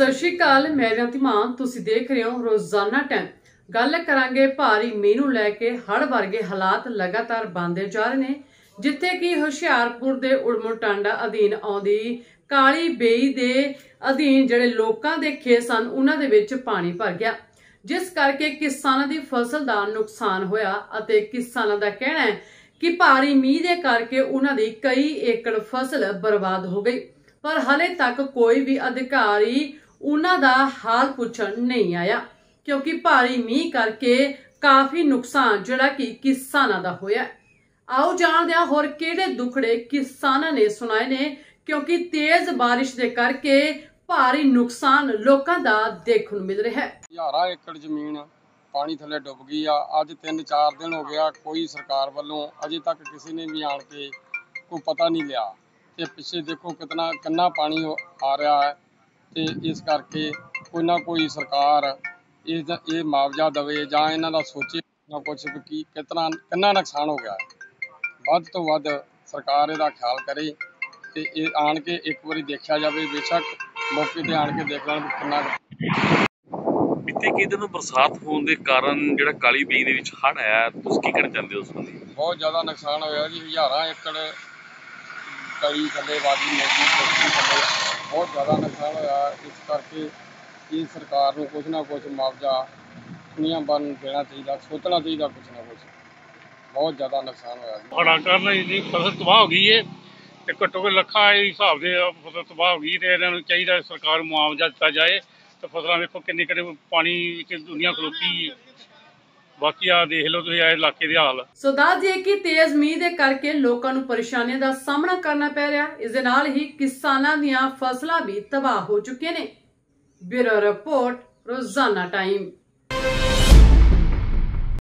ਸਤਿ ਸ਼੍ਰੀ ਅਕਾਲ, ਮੈਂ ਰਤਿਮਾਂ ਤੁਸੀਂ ਦੇਖ ਰਹੇ ਹੋ ਰੋਜ਼ਾਨਾ ਟਾਈਮ। ਗੱਲ ਕਰਾਂਗੇ ਭਾਰੀ ਮੀਂਹ ਨੂੰ ਲੈ ਕੇ, ਹੜ੍ਹ ਵਰਗੇ ਹਾਲਾਤ ਲਗਾਤਾਰ ਬਣਦੇ ਜਾ ਰਹੇ ਨੇ, ਜਿੱਥੇ ਕਿ ਹੁਸ਼ਿਆਰਪੁਰ ਦੇ ਉੜਮੁੜ ਅਧੀਨ ਆਉਂਦੀ ਕਾਲੀ ਬੇਈ ਦੇ ਅਧੀਨ ਜਿਹੜੇ ਲੋਕਾਂ ਦੇ ਖੇਤ ਸਨ, ਉਹਨਾਂ ਦੇ ਵਿੱਚ ਪਾਣੀ ਭਰ ਗਿਆ। ਜਿਸ ਕਰਕੇ ਕਿਸਾਨਾਂ ਦੀ ਫਸਲ ਦਾ ਨੁਕਸਾਨ ਹੋਇਆ ਅਤੇ ਕਿਸਾਨਾਂ ਦਾ ਕਹਿਣਾ ਹੈ ਕਿ ਭਾਰੀ ਮੀਂਹ ਦੇ ਕਰਕੇ ਉਹਨਾਂ ਦੀ ਕਈ ਏਕੜ ਫਸਲ ਬਰਬਾਦ ਹੋ ਗਈ। ਪਰ ਹਲੇ ਤੱਕ ਕੋਈ ਵੀ ਅਧਿਕਾਰੀ ਉਹਨਾਂ ਦਾ ਹਾਲ ਪੁੱਛਣ ਨਹੀਂ ਆਇਆ, ਕਿਉਂਕਿ ਭਾਰੀ ਮੀਂਹ ਕਰਕੇ ਕਾਫੀ ਨੁਕਸਾਨ ਜਿਹੜਾ ਕਿ ਕਿਸਾਨਾਂ ਦਾ ਹੋਇਆ ਆਓ ਜਾਣਦੇ ਹਾਂ ਹੋਰ ਕਿਹੜੇ ਦੁਖੜੇ ਕਿਸਾਨਾਂ ਨੇ ਸੁਣਾਏ ਨੇ, ਕਿਉਂਕਿ ਤੇਜ਼ ਬਾਰਿਸ਼ ਦੇ ਕਰਕੇ ਭਾਰੀ ਨੁਕਸਾਨ ਲੋਕਾਂ ਦਾ ਦੇਖਣ ਨੂੰ ਮਿਲ ਰਿਹਾ ਹੈ। ਹਜ਼ਾਰਾਂ ਏਕੜ ਜ਼ਮੀਨ ਪਾਣੀ ਥੱਲੇ ਡੁੱਬ ਗਈ ਆ। ਅੱਜ 3-4 ਦਿਨ ਹੋ ਗਿਆ ਕੋਈ ਸਰਕਾਰ ਵੱਲੋਂ ਅਜੇ ਤੱਕ ਕਿਸੇ ਨੇ ਵੀ ਆਣ ਕੇ ਕੋਈ ਪਤਾ ਨਹੀਂ ਲਿਆ ਤੇ ਪਿੱਛੇ ਦੇਖੋ ਕਿਤਨਾ, ਕਿੰਨਾ ਪਾਣੀ ਆ ਰਿਹਾ ਹੈ। ਤੇ ਇਸ ਕਰਕੇ ਕੋਈ ਨਾ ਕੋਈ ਸਰਕਾਰ ਇਹ ਇਹ ਮੁਆਵਜ਼ਾ ਦੇਵੇ ਜਾਂ ਇਹਨਾਂ ਦਾ ਸੋਚੇ ਨਾ ਕੁਛ ਕੀ ਕਿਤਨਾ ਕਿੰਨਾ ਨੁਕਸਾਨ ਹੋ ਗਿਆ। ਵੱਧ ਤੋਂ ਵੱਧ ਸਰਕਾਰ ਇਹਦਾ ਖਿਆਲ ਕਰੇ ਤੇ ਇਹ ਆਣ ਕੇ ਇੱਕ ਵਾਰੀ ਦੇਖਿਆ ਜਾਵੇ ਬੇਸ਼ੱਕ ਮੌਕੇ ਤੇ ਆਣ ਕੇ ਦੇਖ ਲੈਣ ਕਿੰਨਾ ਕੁ ਬੀਤੇ ਕਈ ਦਿਨ ਬਰਸਾਤ ਹੋਣ ਦੇ ਕਾਰਨ ਜਿਹੜਾ ਕਾਲੀ ਬਈ ਦੇ ਵਿੱਚ ਹੜ੍ਹ ਆਇਆ ਤੁਸੀਂ ਕੀ ਕਹਿਣਾ ਚਾਹੁੰਦੇ ਹੋ ਉਸ ਸੰਬੰਧੀ ਬਹੁਤ ਜ਼ਿਆਦਾ ਨੁਕਸਾਨ ਹੋਇਆ ਜੀ ਹਜ਼ਾਰਾਂ ਏਕੜ ਕਲੀ ਥੱਲੇ ਵਾਦੀ ਕੋਠੀ ਥੱਲੇ ਬਹੁਤ ਜ਼ਿਆਦਾ ਨੁਕਸਾਨ ਹੋਇਆ। ਇਸ ਕਰਕੇ ਇਹ ਸਰਕਾਰ ਨੂੰ ਕੁਝ ਨਾ ਕੁਝ ਮੁਆਵਜ਼ਾ ਦੁਨੀਆ ਨੂੰ ਦੇਣਾ ਚਾਹੀਦਾ, ਸੋਚਣਾ ਚਾਹੀਦਾ ਕੁਝ ਨਾ ਕੁਝ ਬਹੁਤ ਜ਼ਿਆਦਾ ਨੁਕਸਾਨ ਹੋਇਆ ਜੀ। ਹੜ੍ਹਾਂ ਕਾਰਨ ਇਹਦੀ ਫਸਲ ਤਬਾਹ ਹੋ ਗਈ ਹੈ ਤੇ ਘੱਟੋ ਘੱਟ ਲੱਖਾਂ ਦੇ ਹਿਸਾਬ ਦੇ ਫਸਲ ਤਬਾਹ ਹੋ ਗਈ ਤੇ ਇਹਨਾਂ ਨੂੰ ਚਾਹੀਦਾ ਸਰਕਾਰ ਨੂੰ ਮੁਆਵਜ਼ਾ ਦਿੱਤਾ ਜਾਏ। ਤੇ ਫਸਲਾਂ ਵੇਖੋ ਕਿੰਨੇ ਕਿੰਨੇ ਪਾਣੀ ਵਿੱਚ ਦੁਨੀਆ ਖਲੋਤੀ ਬਾਕੀ ਆ ਦੇਖ ਲਓ ਤੁਸੀਂ ਇਹ ਇਲਾਕੇ ਦੇ ਹਾਲ। ਸੋ ਦੱਸ ਦਈਏ ਕਿ ਤੇਜ਼ ਮੀਂਹ ਦੇ ਕਰਕੇ ਲੋਕਾਂ ਨੂੰ ਪਰੇਸ਼ਾਨੀਆਂ ਦਾ ਸਾਹਮਣਾ ਕਰਨਾ ਪੈ ਰਿਹਾ। ਇਸ ਦੇ ਨਾਲ ਹੀ ਕਿਸਾਨਾਂ ਦੀਆਂ ਫਸਲਾਂ ਵੀ ਤਬਾਹ ਹੋ ਚੁੱਕੀਆਂ ਨੇ। ਬਿਊਰੋ ਰਿਪੋਰਟ, ਰੋਜ਼ਾਨਾ ਟਾਈਮ।